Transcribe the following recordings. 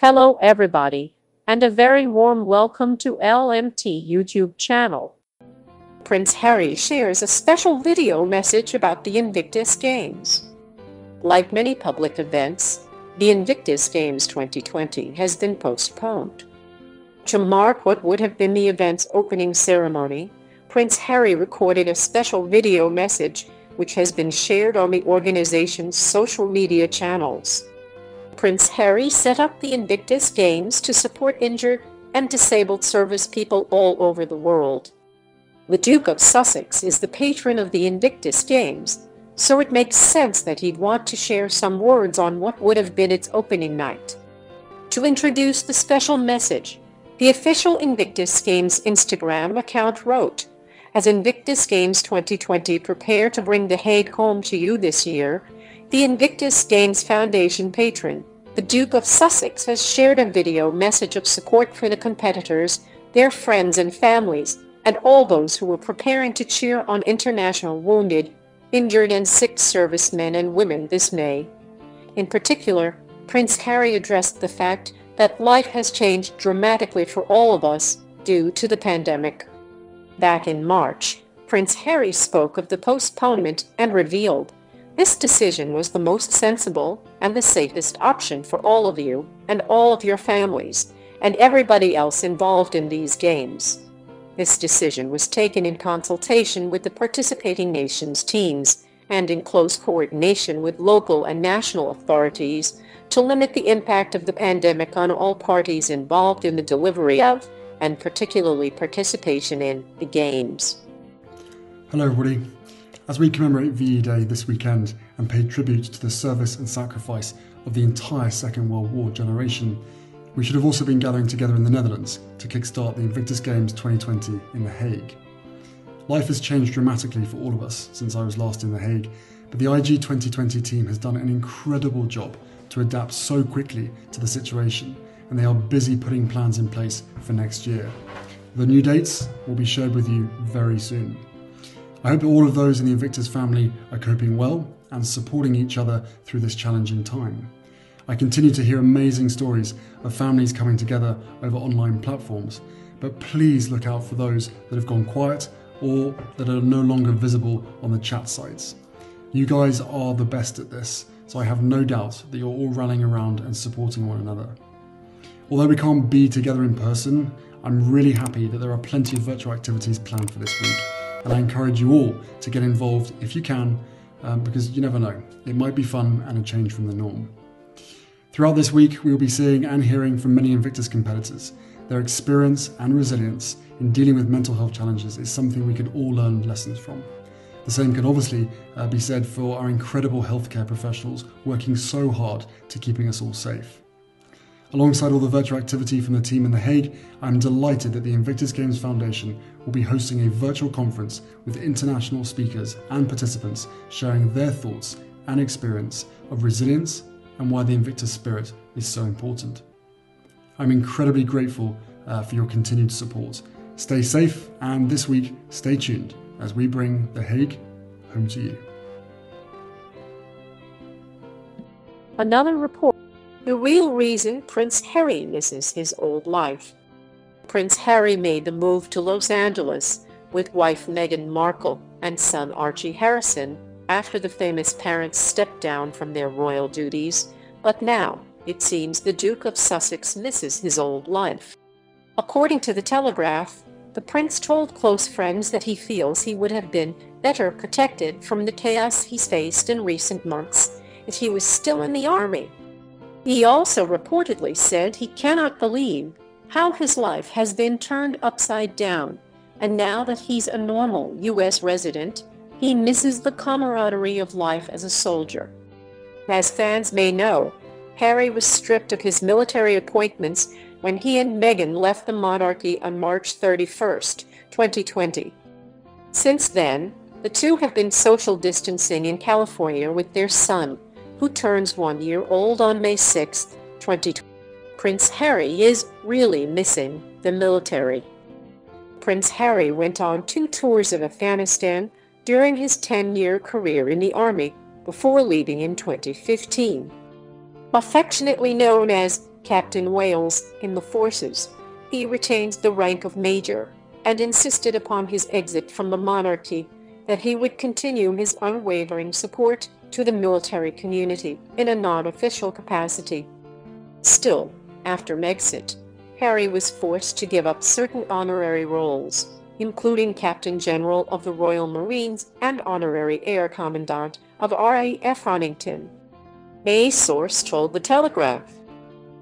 Hello everybody, and a very warm welcome to LMT YouTube channel. Prince Harry shares a special video message about the Invictus Games. Like many public events, the Invictus Games 2020 has been postponed. To mark what would have been the event's opening ceremony, Prince Harry recorded a special video message which has been shared on the organization's social media channels. Prince Harry set up the Invictus Games to support injured and disabled service people all over the world. The Duke of Sussex is the patron of the Invictus Games, so it makes sense that he'd want to share some words on what would have been its opening night. To introduce the special message, the official Invictus Games Instagram account wrote, As Invictus Games 2020 prepare to bring The Hague home to you this year, the Invictus Games Foundation patron, the Duke of Sussex has shared a video message of support for the competitors, their friends and families, and all those who were preparing to cheer on international wounded, injured and sick servicemen and women this May. In particular, Prince Harry addressed the fact that life has changed dramatically for all of us due to the pandemic. Back in March, Prince Harry spoke of the postponement and revealed this decision was the most sensible and the safest option for all of you and all of your families and everybody else involved in these games. This decision was taken in consultation with the participating nations' teams and in close coordination with local and national authorities to limit the impact of the pandemic on all parties involved in the delivery of and particularly participation in the games. Hello everybody. As we commemorate VE Day this weekend and pay tribute to the service and sacrifice of the entire Second World War generation, we should have also been gathering together in the Netherlands to kickstart the Invictus Games 2020 in The Hague. Life has changed dramatically for all of us since I was last in The Hague, but the IG 2020 team has done an incredible job to adapt so quickly to the situation, and they are busy putting plans in place for next year. The new dates will be shared with you very soon. I hope all of those in the Invictus family are coping well and supporting each other through this challenging time. I continue to hear amazing stories of families coming together over online platforms, but please look out for those that have gone quiet or that are no longer visible on the chat sites. You guys are the best at this, so I have no doubt that you're all rallying around and supporting one another. Although we can't be together in person, I'm really happy that there are plenty of virtual activities planned for this week and I encourage you all to get involved if you can, um, because you never know, it might be fun and a change from the norm. Throughout this week, we will be seeing and hearing from many Invictus competitors. Their experience and resilience in dealing with mental health challenges is something we can all learn lessons from. The same can obviously uh, be said for our incredible healthcare professionals working so hard to keeping us all safe. Alongside all the virtual activity from the team in The Hague, I'm delighted that the Invictus Games Foundation will be hosting a virtual conference with international speakers and participants sharing their thoughts and experience of resilience and why the Invictus spirit is so important. I'm incredibly grateful uh, for your continued support. Stay safe and this week, stay tuned as we bring The Hague home to you. Another report the real reason Prince Harry misses his old life. Prince Harry made the move to Los Angeles with wife Meghan Markle and son Archie Harrison after the famous parents stepped down from their royal duties, but now it seems the Duke of Sussex misses his old life. According to the Telegraph, the prince told close friends that he feels he would have been better protected from the chaos he's faced in recent months if he was still in the army. He also reportedly said he cannot believe how his life has been turned upside down, and now that he's a normal U.S. resident, he misses the camaraderie of life as a soldier. As fans may know, Harry was stripped of his military appointments when he and Meghan left the monarchy on March 31, 2020. Since then, the two have been social distancing in California with their son, who turns one year old on May 6, 2020. Prince Harry is really missing the military. Prince Harry went on two tours of Afghanistan during his 10-year career in the Army before leaving in 2015. Affectionately known as Captain Wales, in the forces. He retained the rank of major and insisted upon his exit from the monarchy that he would continue his unwavering support to the military community in a non-official capacity. Still, after Megxit, Harry was forced to give up certain honorary roles, including Captain General of the Royal Marines and Honorary Air Commandant of RAF Honington. A source told The Telegraph.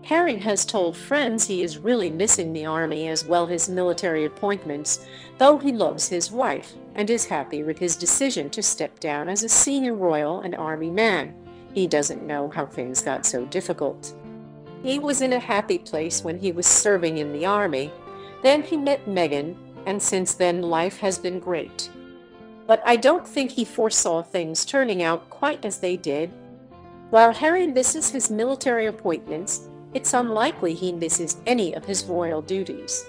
Harry has told friends he is really missing the army as well his military appointments, though he loves his wife and is happy with his decision to step down as a senior royal and army man. He doesn't know how things got so difficult. He was in a happy place when he was serving in the army. Then he met Meghan, and since then life has been great. But I don't think he foresaw things turning out quite as they did. While Harry misses his military appointments, it's unlikely he misses any of his royal duties.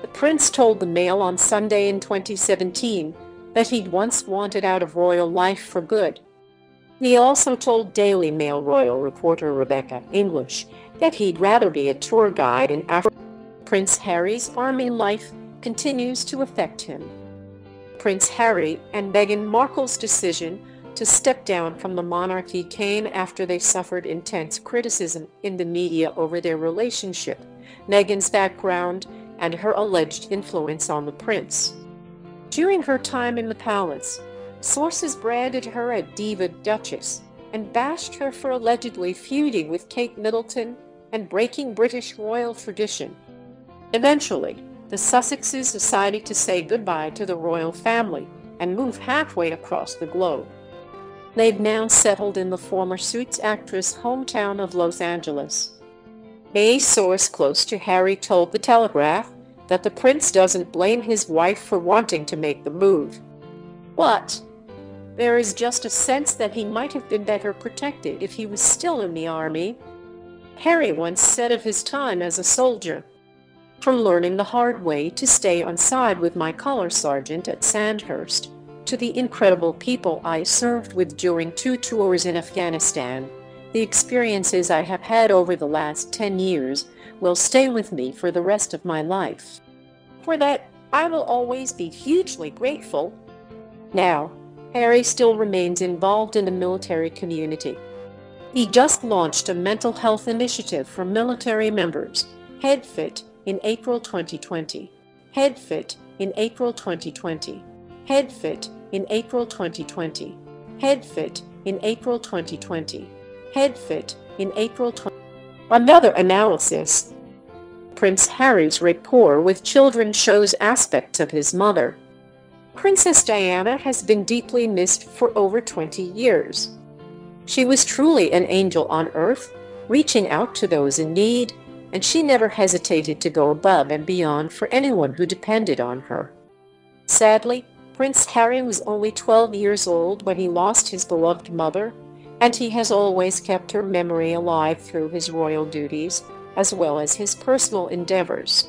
The prince told the Mail on Sunday in 2017 that he'd once wanted out of royal life for good. He also told Daily Mail royal reporter Rebecca English that he'd rather be a tour guide in Africa. Prince Harry's army life continues to affect him. Prince Harry and Meghan Markle's decision to step down from the monarchy came after they suffered intense criticism in the media over their relationship, Meghan's background, and her alleged influence on the prince. During her time in the palace, sources branded her a diva duchess and bashed her for allegedly feuding with Kate Middleton and breaking British royal tradition. Eventually, the Sussexes decided to say goodbye to the royal family and move halfway across the globe. They've now settled in the former Suits actress' hometown of Los Angeles. A source close to Harry told The Telegraph that the prince doesn't blame his wife for wanting to make the move. But There is just a sense that he might have been better protected if he was still in the army. Harry once said of his time as a soldier, From learning the hard way to stay on side with my color sergeant at Sandhurst, to the incredible people I served with during two tours in Afghanistan. The experiences I have had over the last 10 years will stay with me for the rest of my life. For that, I will always be hugely grateful. Now, Harry still remains involved in the military community. He just launched a mental health initiative for military members, HeadFit, in April 2020. HeadFit in April 2020. HeadFit in April 2020. HeadFit in April 2020. HeadFit in April 20. Another analysis. Prince Harry's rapport with children shows aspects of his mother. Princess Diana has been deeply missed for over 20 years. She was truly an angel on earth, reaching out to those in need, and she never hesitated to go above and beyond for anyone who depended on her. Sadly, Prince Harry was only 12 years old when he lost his beloved mother, and he has always kept her memory alive through his royal duties, as well as his personal endeavors.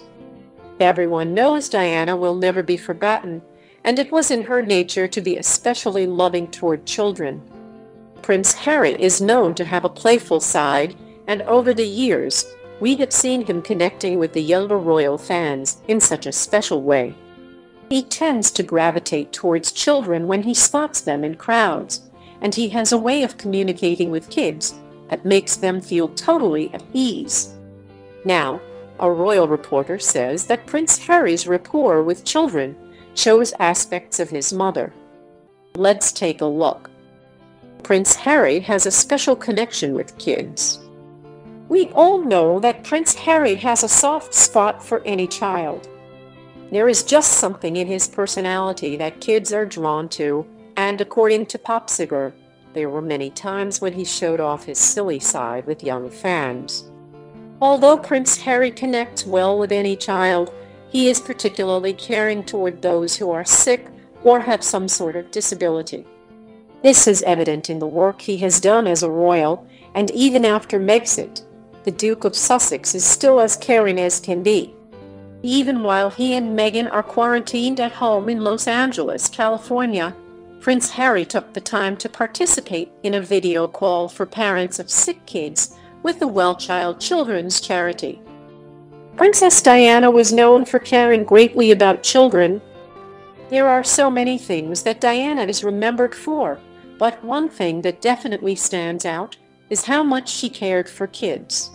Everyone knows Diana will never be forgotten, and it was in her nature to be especially loving toward children. Prince Harry is known to have a playful side, and over the years, we have seen him connecting with the younger royal fans in such a special way. He tends to gravitate towards children when he spots them in crowds, and he has a way of communicating with kids that makes them feel totally at ease. Now, a royal reporter says that Prince Harry's rapport with children shows aspects of his mother. Let's take a look. Prince Harry has a special connection with kids. We all know that Prince Harry has a soft spot for any child. There is just something in his personality that kids are drawn to, and according to POPSUGAR, there were many times when he showed off his silly side with young fans. Although Prince Harry connects well with any child, he is particularly caring toward those who are sick or have some sort of disability. This is evident in the work he has done as a royal, and even after Megxit, the Duke of Sussex is still as caring as can be. Even while he and Meghan are quarantined at home in Los Angeles, California, Prince Harry took the time to participate in a video call for parents of sick kids with the Well Child Children's Charity. Princess Diana was known for caring greatly about children. There are so many things that Diana is remembered for, but one thing that definitely stands out is how much she cared for kids.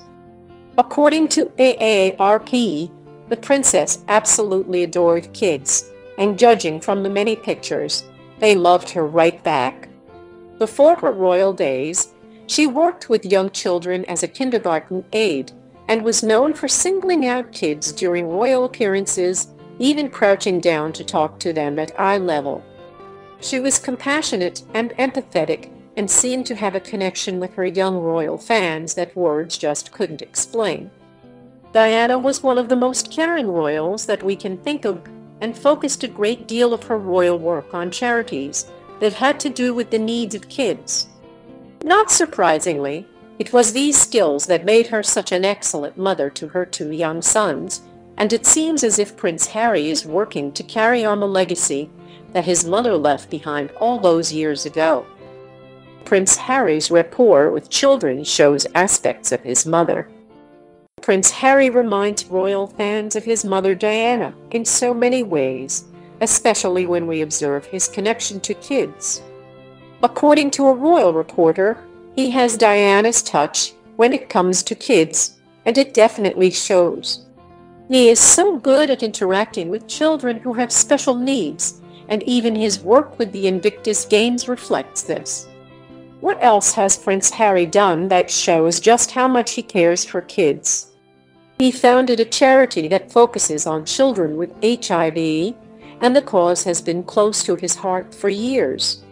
According to AARP, the princess absolutely adored kids, and judging from the many pictures, they loved her right back. Before her royal days, she worked with young children as a kindergarten aide and was known for singling out kids during royal appearances, even crouching down to talk to them at eye level. She was compassionate and empathetic and seemed to have a connection with her young royal fans that words just couldn't explain. Diana was one of the most caring royals that we can think of and focused a great deal of her royal work on charities that had to do with the needs of kids. Not surprisingly, it was these skills that made her such an excellent mother to her two young sons, and it seems as if Prince Harry is working to carry on the legacy that his mother left behind all those years ago. Prince Harry's rapport with children shows aspects of his mother. Prince Harry reminds royal fans of his mother Diana in so many ways, especially when we observe his connection to kids. According to a royal reporter, he has Diana's touch when it comes to kids, and it definitely shows. He is so good at interacting with children who have special needs, and even his work with the Invictus Games reflects this. What else has Prince Harry done that shows just how much he cares for kids? He founded a charity that focuses on children with HIV, and the cause has been close to his heart for years.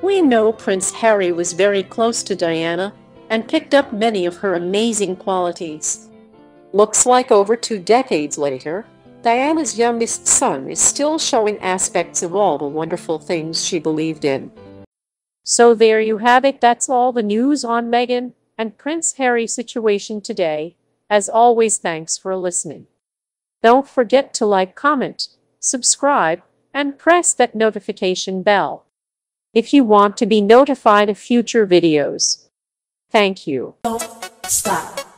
We know Prince Harry was very close to Diana and picked up many of her amazing qualities. Looks like over two decades later, Diana's youngest son is still showing aspects of all the wonderful things she believed in. So there you have it. That's all the news on Meghan and Prince Harry situation today. As always, thanks for listening. Don't forget to like, comment, subscribe, and press that notification bell if you want to be notified of future videos. Thank you. Don't stop.